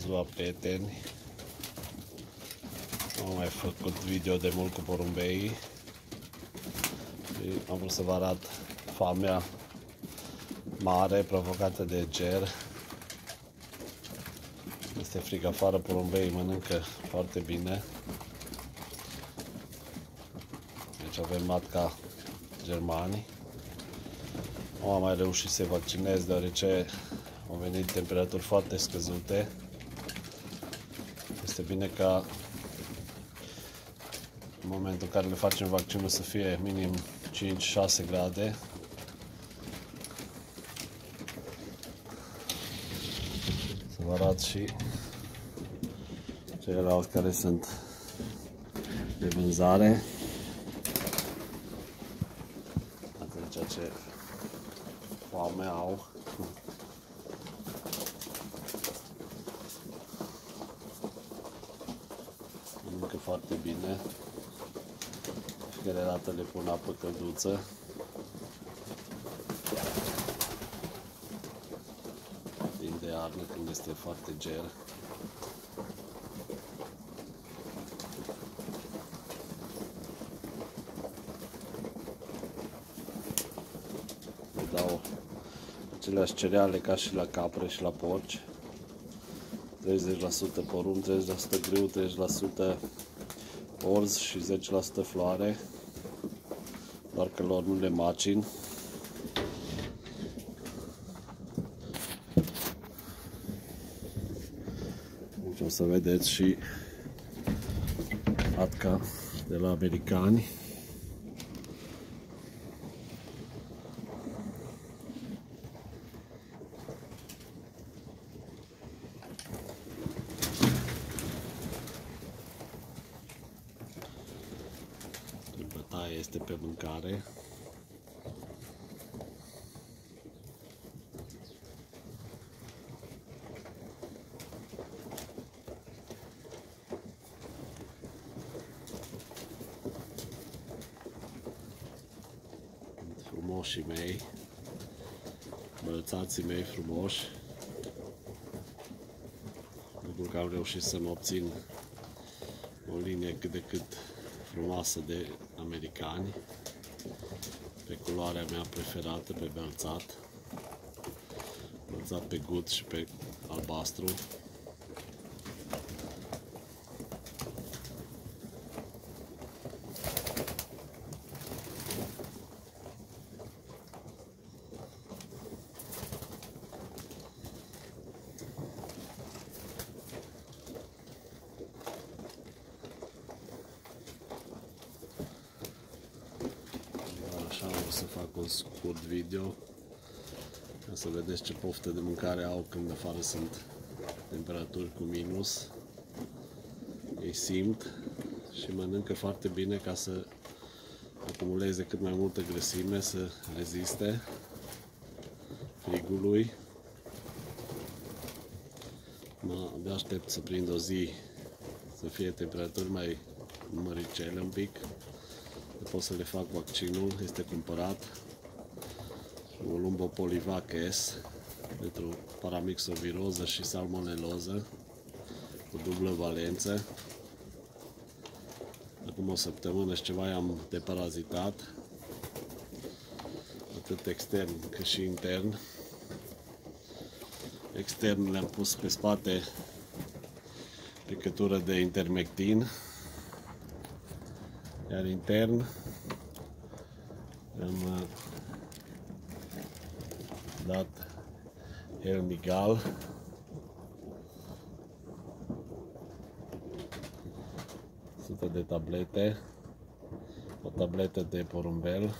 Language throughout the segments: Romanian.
ziua prieteni. Am mai făcut video de mult cu porumbei. Și am vrut să vă arăt foamea mare provocată de ger. Este frig afară, porumbeii mănâncă foarte bine. Deci avem matca germanii. Nu am mai reușit să vaccinez deoarece au venit temperaturi foarte scăzute. Este bine ca în momentul în care le facem vaccinul să fie minim 5-6 grade. Să vă arăt și ceilalți care sunt de vânzare. Atunci ce foame au. Mănâncă foarte bine. Fiecare dată le pun apă călduță. Din de iarnă când este foarte ger. Le dau aceleași cereale ca și la capre și la porci. 30% porumb, 30% grâu, 30% orz și 10% floare. Doar că lor nu le macin. Deci o să vedeți și atca de la americani. Bătaia este pe mâncare. Frumoșii mei, bălțații mei frumoși. Bucur că am reușit să-mi obțin o linie cât de cât frumoasă de americani. Pe culoarea mea preferată, pe belțat belțat pe gut și pe albastru Așa am vrut să fac un scurt video ca să vedeți ce poftă de mâncare au când afară sunt temperaturi cu minus. Ei simt și mănâncă foarte bine ca să acumuleze cât mai multă grăsime, să reziste frigului. Mă abia aștept să prind o zi să fie temperaturi mai măricele un pic pot să le fac vaccinul, este cumpărat un lumbopolivac S pentru paramixoviroză și salmoneloză cu dublă valență. Acum o săptămână și ceva i-am deparazitat atât extern cât și intern. Extern le-am pus pe spate picătură de intermectin iar intern am uh, dat Helmigal Sută de tablete o tabletă de porumbel.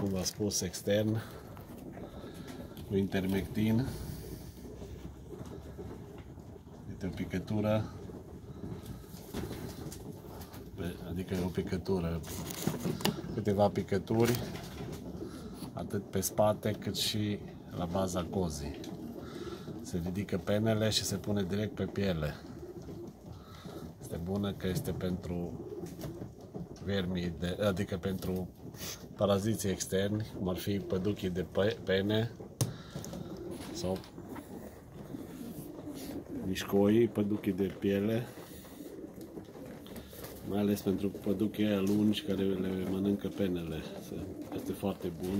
Cum v-am spus extern cu intermectin este o picătură adică e o picătură, câteva picături, atât pe spate cât și la baza cozii. Se ridică penele și se pune direct pe piele. Este bună că este pentru vermii, de, adică pentru paraziții externi, cum ar fi păduchii de pene sau mișcoi, păduchii de piele, mai ales pentru păduchii aia lungi care le mănâncă penele. Este foarte bun.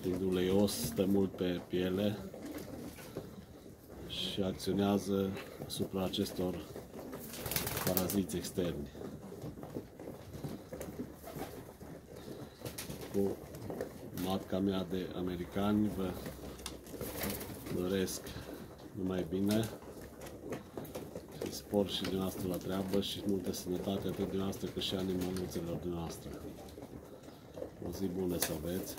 Fiind uleios, stă mult pe piele și acționează asupra acestor paraziți externi. Cu matca mea de americani vă doresc numai bine și spor și dumneavoastră la treabă și multă sănătate atât dumneavoastră cât și animaluțelor dumneavoastră. O zi bună să aveți!